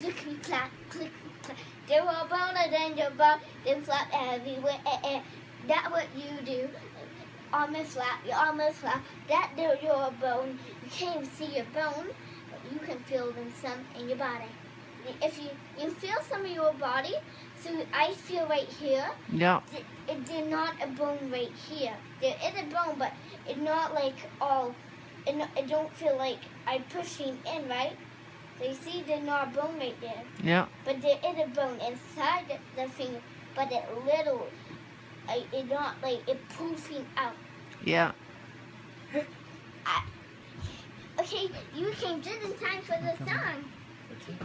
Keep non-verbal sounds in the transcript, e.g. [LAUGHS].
click clack, click clack. There were boner than your bone, then flap everywhere. Eh, eh. That what you do. Almost flap, you almost flap. That do your bone. You can't even see your bone, but you can feel them some in your body. If you you feel some of your body, so I feel right here. Yeah. It, it did not a bone right here. There is a bone, but it's not like all. It, it don't feel like I'm pushing in, right? So you see, there's not a bone right there, Yeah. but there is a bone inside the, the finger, but it little. I, it not like it poofing out. Yeah. [LAUGHS] Okay, you came just in time for the song. Okay.